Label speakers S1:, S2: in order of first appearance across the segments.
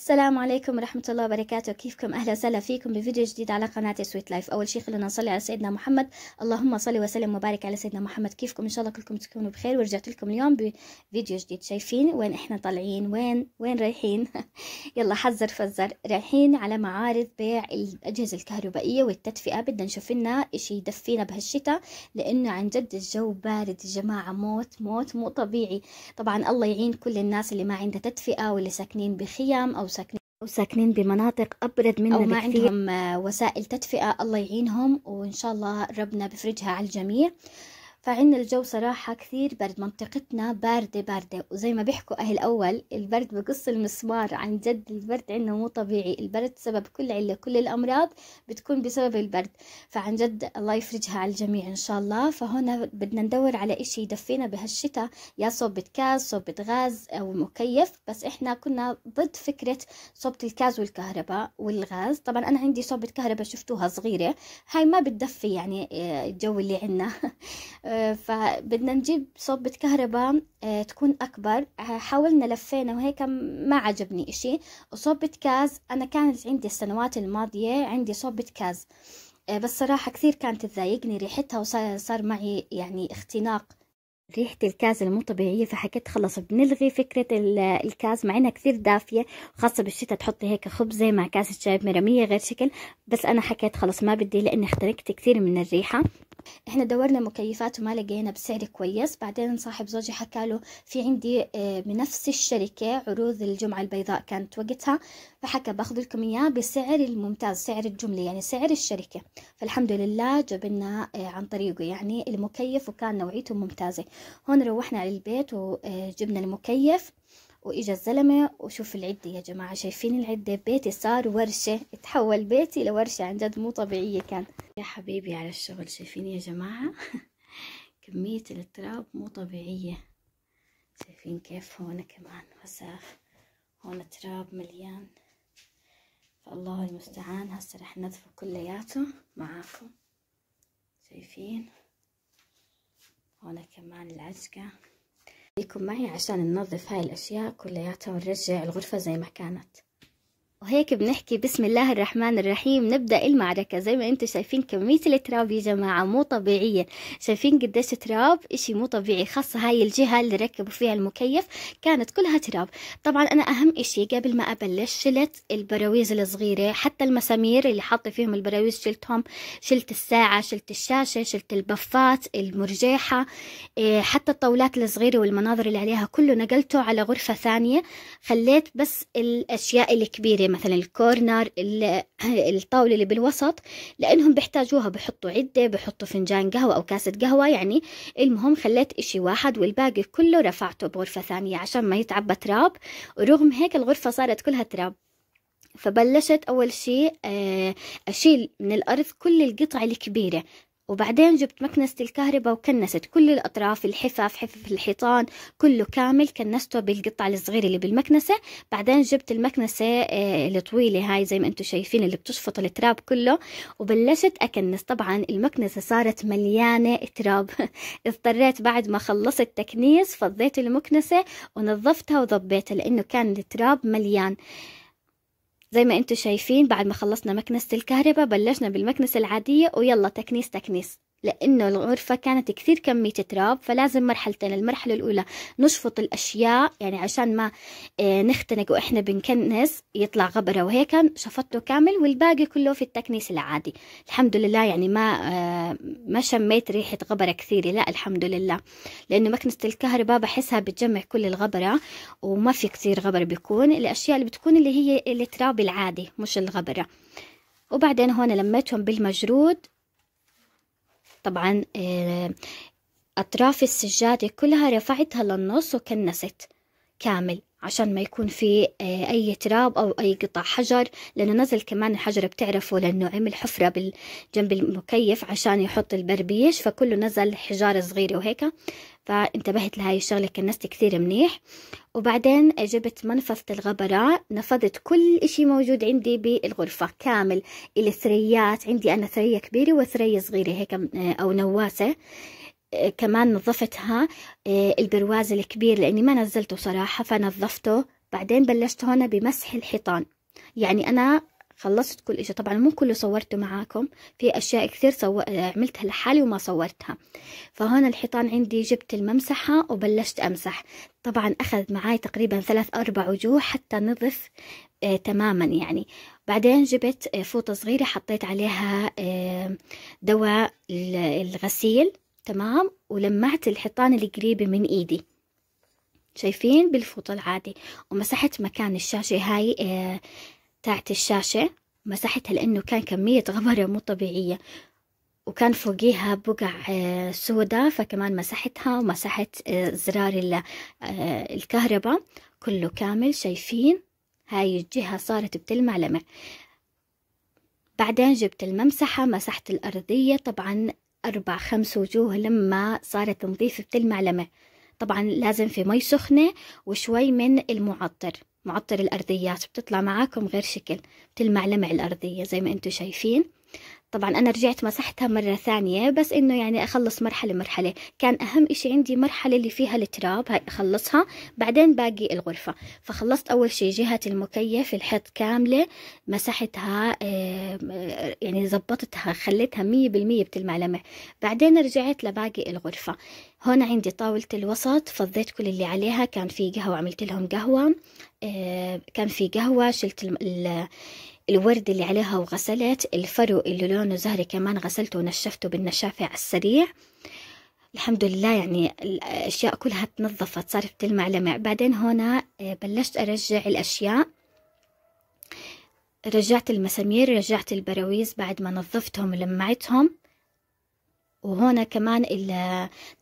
S1: السلام عليكم ورحمة الله وبركاته. كيفكم؟ أهلا وسهلا فيكم بفيديو جديد على قناة Sweet Life أول شيء خلونا نصلي على سيدنا محمد. اللهم صل وسلم وبارك على سيدنا محمد. كيفكم؟ إن شاء الله كلكم تكونوا بخير. ورجعت لكم اليوم بفيديو جديد. شايفين وين إحنا طالعين؟ وين وين رايحين؟ يلا حذر فزر. رايحين على معارض بيع الأجهزة الكهربائية والتدفئة. بدنا نشوف لنا إشي يدفينا بهالشتاء لأنه عن جد الجو بارد يا جماعة. موت موت مو طبيعي. طبعا الله يعين كل الناس اللي ما عندها تدفئة واللي ساكنين بخيام أو ساكنين أو ساكنين بمناطق أبرد مننا أو ما بكثير. عندهم وسائل تدفئة الله يعينهم وإن شاء الله ربنا بفرجها على الجميع فعندنا الجو صراحة كثير برد منطقتنا باردة باردة. وزي ما بيحكوا أهل أول البرد بقص المسمار. عن جد البرد عندنا مو طبيعي. البرد سبب كل علة. كل الأمراض بتكون بسبب البرد. فعن جد الله يفرجها على الجميع إن شاء الله. فهنا بدنا ندور على إشي يدفينا بهالشتاء يا صوبة كاز صوبة غاز أو مكيف. بس إحنا كنا ضد فكرة صوبة الكاز والكهرباء والغاز. طبعا أنا عندي صوبة كهرباء شفتوها صغيرة. هاي ما بتدفي يعني الجو اللي عندنا. فبدنا نجيب صوبة كهرباء تكون أكبر. حاولنا لفينا وهيك ما عجبني إشي. وصوبة كاز أنا كانت عندي السنوات الماضية عندي صوبة كاز. بس صراحة كثير كانت تضايقني ريحتها وصار صار معي يعني اختناق. ريحة الكاز المو طبيعية فحكيت خلص بنلغي فكرة الكاز مع إنها كثير دافية خاصة بالشتاء تحطي هيك خبزة مع كاسة شاي مرمية غير شكل. بس أنا حكيت خلص ما بدي لأني اخترقت كثير من الريحة. إحنا دورنا مكيفات وما لقينا بسعر كويس. بعدين صاحب زوجي حكى له في عندي بنفس الشركة عروض الجمعة البيضاء كانت وقتها. فحكى باخذ لكم إياه بسعر الممتاز سعر الجملة يعني سعر الشركة. فالحمد لله جبنا عن طريقه يعني المكيف وكان نوعيته ممتازة. هون روحنا على البيت وجبنا المكيف. وإجا الزلمة وشوف العدة يا جماعة شايفين العدة؟ بيتي صار ورشة تحول بيتي لورشة عن جد مو طبيعية كان. يا حبيبي على الشغل شايفين يا جماعة؟ كمية التراب مو طبيعية. شايفين كيف هون كمان؟ وساخ هون تراب مليان. فالله المستعان هسه رح ننظفه كلياته معاكم. شايفين؟ هون كمان العجقة. خليكم معي عشان ننظف هاي الأشياء كلياتها ونرجع الغرفة زي ما كانت. وهيك بنحكي بسم الله الرحمن الرحيم. نبدأ المعركة. زي ما أنتم شايفين كمية التراب يا جماعة مو طبيعية. شايفين قديش تراب؟ إشي مو طبيعي. خاصة هاي الجهة اللي ركبوا فيها المكيف كانت كلها تراب. طبعا أنا أهم إشي قبل ما أبلش شلت البراويز الصغيرة. حتى المسامير اللي حاطة فيهم البراويز شلتهم. شلت الساعة شلت الشاشة شلت البفات المرجحة حتى الطاولات الصغيرة والمناظر اللي عليها كله نقلته على غرفة ثانية. خليت بس الأشياء الكبيرة. مثلا ال corner الطاولة اللي بالوسط لأنهم بيحتاجوها بحطوا عدة بحطوا فنجان قهوة أو كاسة قهوة يعني المهم خليت إشي واحد والباقي كله رفعته بغرفة ثانية عشان ما يتعبى تراب ورغم هيك الغرفة صارت كلها تراب. فبلشت أول شيء أشيل من الأرض كل القطع الكبيرة. وبعدين جبت مكنسة الكهرباء وكنست كل الأطراف الحفاف حفف الحيطان كله كامل كنسته بالقطع الصغيرة اللي بالمكنسة. بعدين جبت المكنسة الطويلة هاي زي ما أنتم شايفين اللي بتشفط التراب كله. وبلشت أكنس. طبعا المكنسة صارت مليانة تراب. اضطريت بعد ما خلصت تكنيس فضيت المكنسة ونظفتها وضبيتها لأنه كان التراب مليان. زي ما أنتم شايفين بعد ما خلصنا مكنسة الكهرباء بلشنا بالمكنسة العادية ويلا تكنيس تكنيس. لأنه الغرفة كانت كثير كمية تراب فلازم مرحلتين المرحلة الأولى نشفط الأشياء يعني عشان ما نختنق وإحنا بنكنس يطلع غبرة وهيك شفطته كامل والباقي كله في التكنيس العادي. الحمد لله يعني ما ما شميت ريحة غبرة كثيرة لا الحمد لله. لأنه مكنسة الكهرباء بحسها بتجمع كل الغبرة وما في كثير غبرة بيكون. الأشياء اللي بتكون اللي هي التراب العادي مش الغبرة. وبعدين هون لميتهم بالمجرود طبعا أطراف السجادة كلها رفعتها للنص وكنست. كامل. عشان ما يكون في أي تراب أو أي قطع حجر لأنه نزل كمان الحجر بتعرفوا لأنه عمل حفرة جنب المكيف عشان يحط البربيش فكله نزل حجارة صغيرة وهيك. فانتبهت لهاي الشغلة كنست كثير منيح. وبعدين جبت منفذة الغبرة نفضت كل إشي موجود عندي بالغرفة كامل. الثريات عندي أنا ثرية كبيرة وثرية صغيرة هيك أو نواسة. كمان نظفتها البرواز الكبير لأني ما نزلته صراحة فنظفته بعدين بلشت هون بمسح الحيطان. يعني أنا خلصت كل إشي. طبعا مو كله صورته معاكم في أشياء كثير سو... عملتها لحالي وما صورتها. فهون الحيطان عندي جبت الممسحة وبلشت أمسح. طبعا أخذ معاي تقريبا ثلاث أربع وجوه حتى نظف آه تماما يعني. بعدين جبت آه فوطة صغيرة حطيت عليها آه دواء الغسيل. تمام؟ ولمعت الحيطان القريبة من إيدي. شايفين؟ بالفوطة العادي. ومسحت مكان الشاشة هاي آه تاعت الشاشة. مسحتها لأنه كان كمية غبرة مو طبيعية. وكان فوقيها بقع آه، سوداء فكمان مسحتها. ومسحت آه، زرار آه، الكهرباء. كله كامل. شايفين؟ هاي الجهة صارت بتلمع لمع. بعدين جبت الممسحة مسحت الأرضية. طبعا أربع خمس وجوه لما صارت نظيفة بتلمع لمع طبعا لازم في مي سخنة وشوي من المعطر معطر الأرضيات بتطلع معاكم غير شكل بتلمع لمع الأرضية زي ما أنتم شايفين. طبعا أنا رجعت مسحتها مرة ثانية بس إنه يعني أخلص مرحلة مرحلة. كان أهم إشي عندي مرحلة اللي فيها التراب هاي أخلصها بعدين باقي الغرفة. فخلصت أول شي جهة المكيف الحيط كاملة مسحتها يعني زبطتها خليتها مية بالمية بتلمع لمع. بعدين رجعت لباقي الغرفة. هون عندي طاولة الوسط فضيت كل اللي عليها كان في قهوة عملت لهم قهوة. كان في قهوة شلت الورد اللي عليها وغسلت الفرو اللي لونه زهري كمان غسلته ونشفته بالنشافة السريع. الحمد لله يعني الأشياء كلها تنظفت صارت تلمع لمع. بعدين هنا آه، بلشت أرجع الأشياء. رجعت المسامير رجعت البراويز بعد ما نظفتهم ولمعتهم. وهنا كمان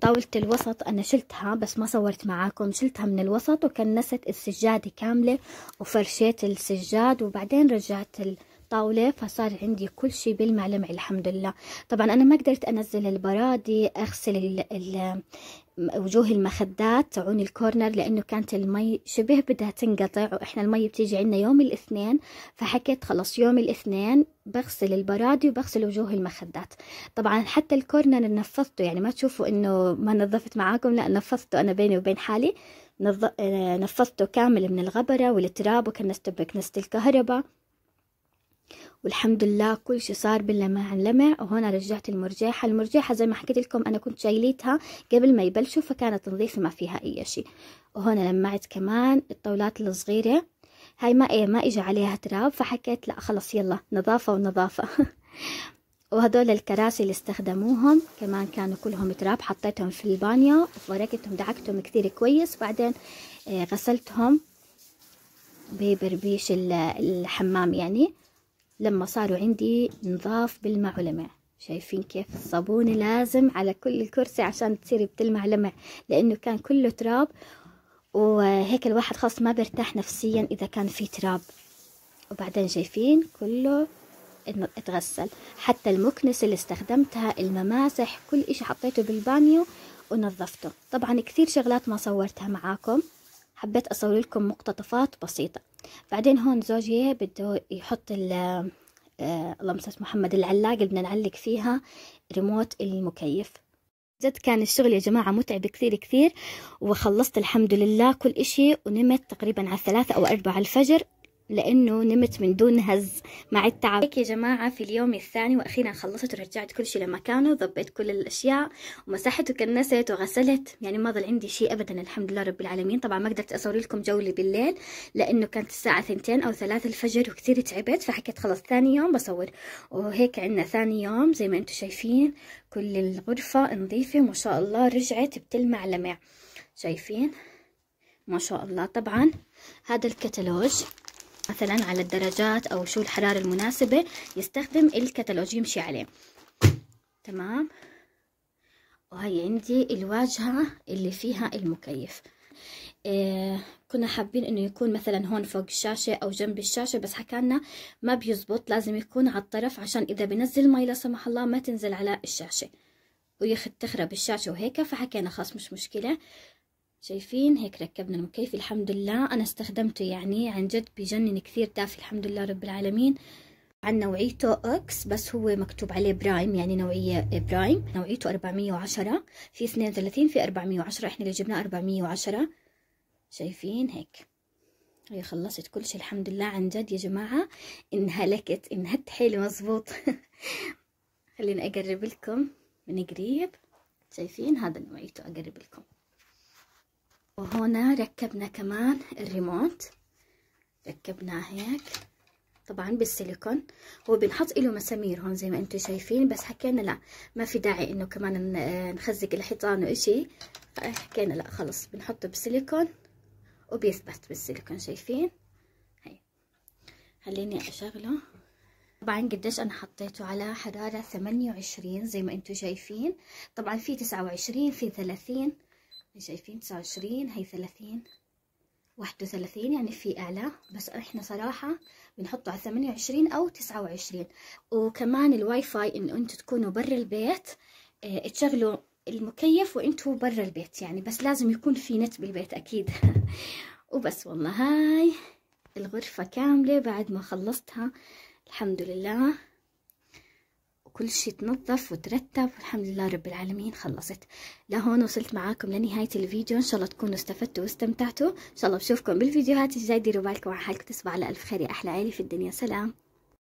S1: طاولة الوسط أنا شلتها بس ما صورت معاكم. شلتها من الوسط وكنست السجادة كاملة وفرشيت السجاد وبعدين رجعت الطاولة فصار عندي كل شي بيلمع لمع الحمد لله. طبعا أنا ما قدرت أنزل البرادي أغسل ال ال وجوه المخدات تعون الكورنر لأنه كانت المي شبه بدها تنقطع وإحنا المي بتيجي عنا يوم الاثنين فحكيت خلص يوم الاثنين بغسل البرادي وبغسل وجوه المخدات. طبعا حتى الكورنر نفضته يعني ما تشوفوا إنه ما نظفت معاكم لا نفضته أنا بيني وبين حالي. نفضته كامل من الغبرة والتراب وكنسته بكنسة الكهرباء. والحمد لله كل شي صار باللمع لمع وهنا رجعت المرجحة المرجحة زي ما حكيت لكم أنا كنت شايليتها قبل ما يبلشوا فكانت نظيفة ما فيها أي شيء وهنا لمعت كمان الطاولات الصغيرة. هاي ما إيه ما إجا عليها تراب فحكيت لا خلص يلا نظافة ونظافة. وهدول الكراسي اللي استخدموهم كمان كانوا كلهم تراب حطيتهم في البانيو وفركتهم دعكتهم كثير كويس. بعدين آه، غسلتهم ببربيش الحمام يعني. لما صاروا عندي نظاف بالمع ولمع شايفين كيف الصابونة لازم على كل الكرسي عشان تصير بتلمع لمع لأنه كان كله تراب وهيك الواحد خاص ما بيرتاح نفسيا إذا كان في تراب. وبعدين شايفين كله اتغسل. حتى المكنسة اللي استخدمتها المماسح كل إشي حطيته بالبانيو ونظفته. طبعا كثير شغلات ما صورتها معاكم. حبيت أصور لكم مقتطفات بسيطة. بعدين هون زوجي بده يحط ال آه اللهم صل محمد العلاقة اللي بدنا نعلق فيها ريموت المكيف. جد كان الشغل يا جماعة متعب كثير كثير وخلصت الحمد لله كل إشي ونمت تقريبا على ثلاثة أو أربعة الفجر. لأنه نمت من دون هز مع التعب. هيك يا جماعة في اليوم الثاني وأخيرا خلصت ورجعت كل شيء لمكانه ضبيت كل الأشياء ومسحت وكنست وغسلت. يعني ما ضل عندي شيء ابدا الحمد لله رب العالمين. طبعا ما قدرت أصور لكم جولي بالليل لأنه كانت الساعة ثنتين أو ثلاثة الفجر وكثير تعبت فحكيت خلص ثاني يوم بصور. وهيك عندنا ثاني يوم زي ما أنتم شايفين كل الغرفة نظيفة ما شاء الله رجعت بتلمع لمع. شايفين؟ ما شاء الله. طبعا هذا الكتالوج. مثلا على الدرجات أو شو الحرارة المناسبة يستخدم الكتالوج يمشي عليه تمام؟ وهي عندي الواجهة اللي فيها المكيف. إيه كنا حابين إنه يكون مثلا هون فوق الشاشة أو جنب الشاشة بس حكالنا ما بيزبط لازم يكون على الطرف عشان إذا بنزل مي لا سمح الله ما تنزل على الشاشة. ويخد تخرب الشاشة وهيك فحكينا خلاص مش مشكلة. شايفين؟ هيك ركبنا المكيف الحمد لله. أنا استخدمته يعني عن جد بجنن كثير دافي. الحمد لله رب العالمين. عن نوعيته أكس بس هو مكتوب عليه Prime يعني نوعية برايم. نوعيته 410 في 32 في 410 إحنا اللي جبناه 410 شايفين؟ هيك. هي خلصت كل شيء. الحمد لله. عن جد يا جماعة إنها لكت إنها حيل مزبوط. خليني أقرب لكم من قريب. شايفين؟ هذا نوعيته. أقرب لكم. وهنا ركبنا كمان الريموت. ركبناه هيك. طبعا بالسيليكون. هو بنحط له مسامير هون زي ما أنتم شايفين. بس حكينا لا ما في داعي إنه كمان نخزق الحيطان وإشي. حكينا لا خلص بنحطه بالسيليكون وبيثبت بالسيليكون شايفين؟ هي. خليني أشغله. طبعا قديش أنا حطيته على حرارة ثمانية وعشرين زي ما أنتم شايفين. طبعا في تسعة وعشرين في ثلاثين. شايفين تسعة وعشرين هي ثلاثين. واحد وثلاثين يعني في أعلى. بس إحنا صراحة بنحطه على ثمانية وعشرين أو تسعة وعشرين. وكمان الواي فاي إنه أنتوا تكونوا برا البيت آه تشغلوا المكيف وإنتوا برا البيت يعني. بس لازم يكون في نت بالبيت أكيد. وبس والله هاي الغرفة كاملة بعد ما خلصتها. الحمد لله. وكل شيء تنظف وترتب والحمد لله رب العالمين خلصت. لهون وصلت معاكم لنهاية الفيديو. إن شاء الله تكونوا استفدتوا واستمتعتوا. إن شاء الله بشوفكم بالفيديوهات الجاية. ديروا بالكم على حالكم تصبحوا على ألف خير يا أحلى عيلي في الدنيا. سلام.